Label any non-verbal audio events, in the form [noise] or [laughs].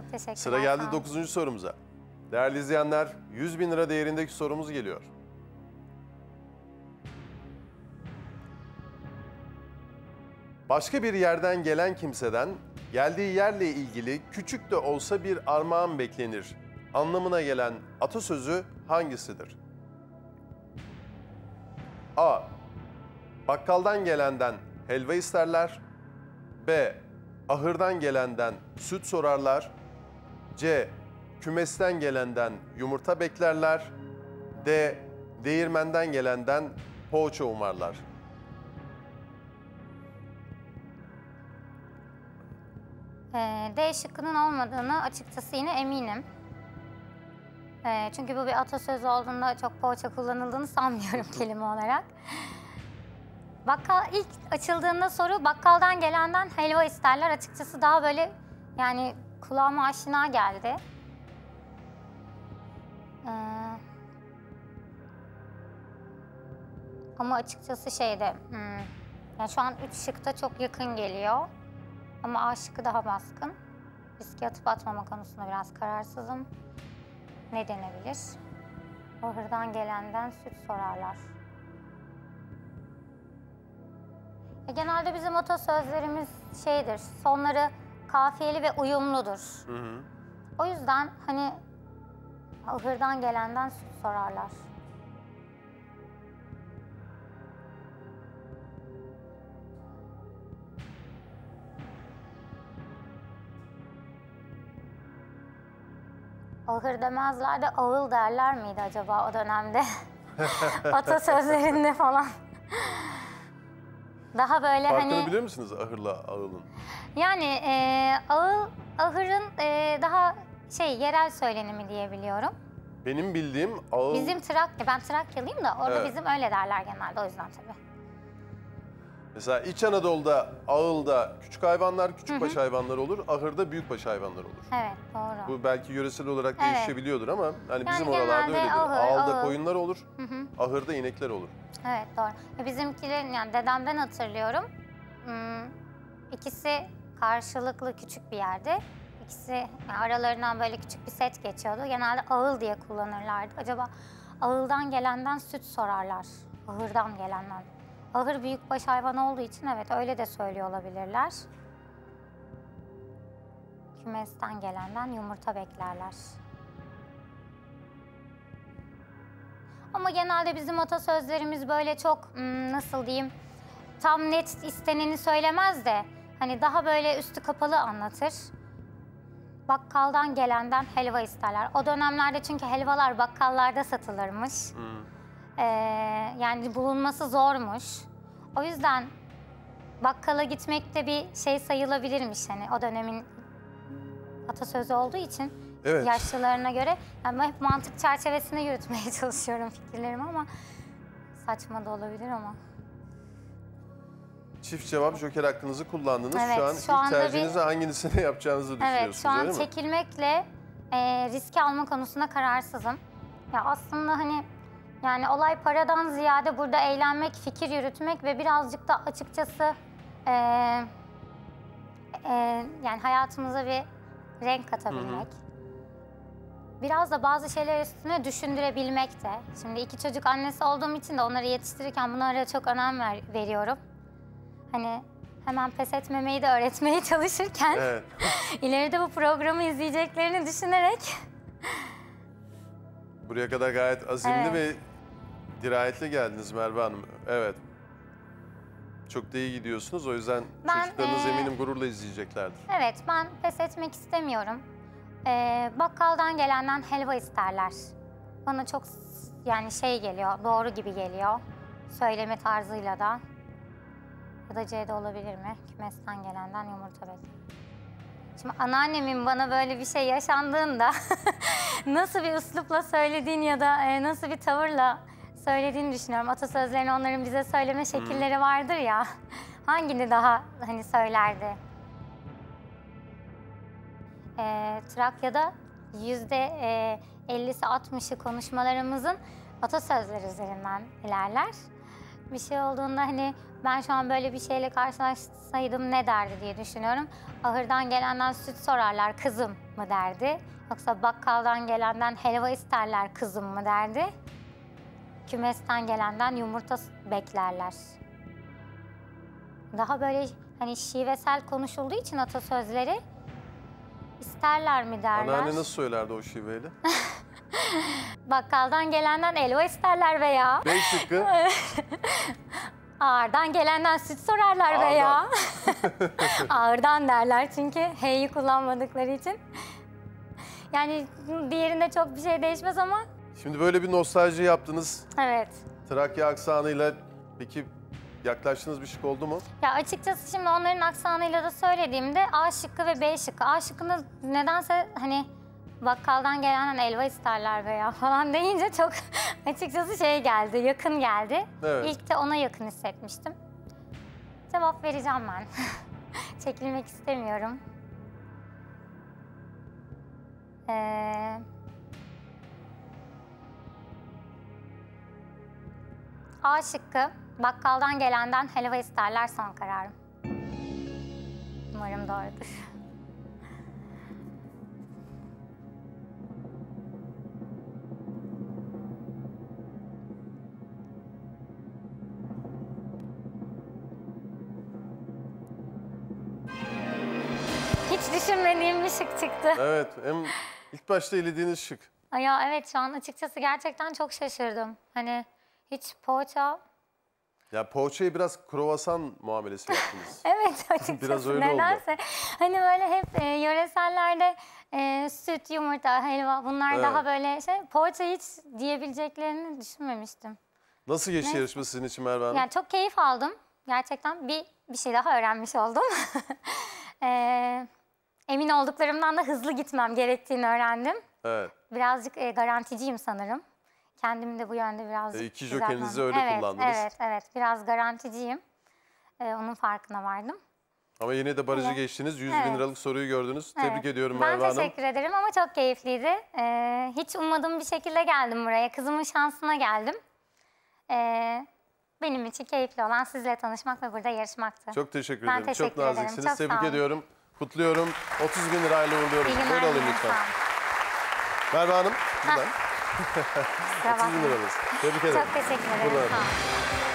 Çok teşekkürler. Sıra geldi sağ olun. 9. sorumuza. Değerli izleyenler 100 bin lira değerindeki sorumuz geliyor. Başka bir yerden gelen kimseden geldiği yerle ilgili küçük de olsa bir armağan beklenir. Anlamına gelen atasözü hangisidir? A. Bakkaldan gelenden helva isterler. B. Ahırdan gelenden süt sorarlar. C. Kümesten gelenden yumurta beklerler. D. Değirmenden gelenden poğaça umarlar. Ee, D şıkkının olmadığını açıkçası yine eminim. Ee, çünkü bu bir atasözü olduğunda çok poğaça kullanıldığını sanmıyorum [laughs] kelime olarak. Bakkal ilk açıldığında soru bakkaldan gelenden helva isterler. Açıkçası daha böyle yani kulağıma aşina geldi. Ee, ama açıkçası şeyde, hmm, yani şu an üç şıkta çok yakın geliyor. Ama A şıkkı daha baskın. Riske atıp atmama konusunda biraz kararsızım. Ne denebilir? Ahırdan gelenden süt sorarlar. E, genelde bizim atasözlerimiz şeydir, sonları kafiyeli ve uyumludur. Hı hı. O yüzden hani ahırdan gelenden sorarlar. Ahır demezler de ağıl derler miydi acaba o dönemde? [laughs] [laughs] Atasözlerinde falan. Daha böyle Farkını hani... bilir misiniz ahırla ağılın? Yani e, ağıl, ahırın e, daha şey yerel söylenimi diyebiliyorum. Benim bildiğim ağıl... Bizim Trakya, ben Trakyalıyım da orada Evet. bizim öyle derler genelde o yüzden tabii. Mesela İç Anadolu'da ağılda küçük hayvanlar, küçükbaş hayvanlar olur. Ahırda büyükbaş hayvanlar olur. Evet doğru. Bu belki yöresel olarak Evet. değişebiliyordur ama hani bizim Yani oralarda genelde öyledir. ahır, Ağılda ağıl. koyunlar olur, ahırda inekler olur. Evet doğru. E, Bizimkilerin yani dedemden hatırlıyorum. Hmm, ikisi karşılıklı küçük bir yerde. İkisi yani aralarından böyle küçük bir set geçiyordu. Genelde ağıl diye kullanırlardı. Acaba ağıldan gelenden süt sorarlar. Ahırdan gelenden. Ahır büyükbaş hayvan olduğu için evet öyle de söylüyor olabilirler. Kümesten gelenden yumurta beklerler. Ama genelde bizim atasözlerimiz böyle çok hmm, nasıl diyeyim tam net isteneni söylemez de hani daha böyle üstü kapalı anlatır. Bakkaldan gelenden helva isterler. O dönemlerde çünkü helvalar bakkallarda satılırmış. Ee, yani bulunması zormuş. O yüzden bakkala gitmek de bir şey sayılabilirmiş hani o dönemin atasözü olduğu için Evet. yaşlılarına göre. Yani ben hep mantık çerçevesinde yürütmeye [laughs] çalışıyorum fikirlerimi ama saçma da olabilir ama. Çift cevap joker hakkınızı kullandınız. Evet, şu an şu ilk anda bir- tercihinizi hangisini [laughs] yapacağınızı düşünüyorsunuz Evet, şu an çekilmekle e, riske alma konusunda kararsızım. Ya aslında hani yani olay paradan ziyade burada eğlenmek, fikir yürütmek ve birazcık da açıkçası e, e, yani hayatımıza bir renk katabilmek. Biraz da bazı şeyler üstüne düşündürebilmek de. Şimdi iki çocuk annesi olduğum için de onları yetiştirirken bunlara çok önem ver- veriyorum. Hani hemen pes etmemeyi de öğretmeye [laughs] çalışırken Evet. [laughs] İleride bu programı izleyeceklerini düşünerek Buraya kadar gayet azimli Evet. ve dirayetli geldiniz Merve Hanım. Evet. Çok da iyi gidiyorsunuz. O yüzden Ben, çocuklarınız eee, eminim gururla izleyeceklerdir. evet ben pes etmek istemiyorum. Ee, bakkaldan gelenden helva isterler. Bana çok yani şey geliyor, doğru gibi geliyor. Söyleme tarzıyla da. Ya da C'de olabilir mi? Kümesten gelenden yumurta bekler. Şimdi anneannemin bana böyle bir şey yaşandığında [laughs] nasıl bir üslupla söylediğini ya da e, nasıl bir tavırla söylediğini düşünüyorum. Atasözlerini onların bize söyleme şekilleri vardır ya. [laughs] Hangini daha hani söylerdi? e, Trakya'da yüzde e, 50'si 60'ı konuşmalarımızın atasözleri üzerinden ilerler. bir şey olduğunda hani ben şu an böyle bir şeyle karşılaşsaydım ne derdi diye düşünüyorum. Ahırdan gelenden süt sorarlar kızım mı derdi. Yoksa bakkaldan gelenden helva isterler kızım mı derdi. Kümesten gelenden yumurta beklerler. Daha böyle hani şivesel konuşulduğu için atasözleri isterler mi derler. Anneanne nasıl söylerdi o şiveyle? [laughs] Bakkaldan gelenden elva isterler veya B şıkkı. [laughs] ağırdan gelenden süt sorarlar Ağırdan. veya [laughs] ağırdan derler çünkü hey'i kullanmadıkları için. Yani diğerinde çok bir şey değişmez ama Şimdi böyle bir nostalji yaptınız. evet. Trakya aksanıyla peki yaklaştığınız bir şık oldu mu? Ya açıkçası şimdi onların aksanıyla da söylediğimde A şıkkı ve B şıkkı. A şıkkında nedense hani bakkaldan gelenden elva isterler veya [laughs] falan deyince çok [laughs] açıkçası şey geldi, yakın geldi. Evet. İlk de ona yakın hissetmiştim. Cevap vereceğim ben. [laughs] Çekilmek istemiyorum. Ee, A şıkkı. Bakkaldan gelenden helva isterler son kararım. Umarım doğrudur. Hiç düşünmediğim bir şık çıktı. Evet. Hem ilk başta elediğiniz şık. Ya evet şu an açıkçası gerçekten çok şaşırdım. Hani hiç poğaça... Ya poğaçayı biraz kruvasan muamelesi yaptınız. [laughs] Evet açıkçası Biraz öyle oldu. nedense. Hani böyle hep e, yöresellerde e, süt, yumurta, helva bunlar Evet. daha böyle şey. Poğaça hiç diyebileceklerini düşünmemiştim. Nasıl geçti Neyse. yarışma sizin için Merve Hanım? Yani çok keyif aldım. Gerçekten bir bir şey daha öğrenmiş oldum. [laughs] E, emin olduklarımdan da hızlı gitmem gerektiğini öğrendim. Evet. Birazcık e, garanticiyim sanırım. Kendimi de bu yönde birazcık E, iki jokerinizi öyle evet, kullandınız. Evet, evet. Biraz garanticiyim. E, onun farkına vardım. Ama yine de barajı Evet. geçtiniz. 100 Evet. bin liralık soruyu gördünüz. Tebrik Evet. ediyorum ben Merve Hanım. teşekkür ederim ama çok keyifliydi. Ee, hiç ummadığım bir şekilde geldim buraya. Kızımın şansına geldim. Ee, benim için keyifli olan sizle tanışmak ve burada yarışmaktı. Çok teşekkür Ben ederim. Çok teşekkür ederim. naziksiniz. Çok Tebrik ediyorum. Kutluyorum. 30 bin lirayla uğurluyorum. Böyle alayım lütfen. Merve Hanım. Buradan. Kusura 30 bin bakmayın. liranız. Tebrik ederim. Çok teşekkür ederim. Sağ olun.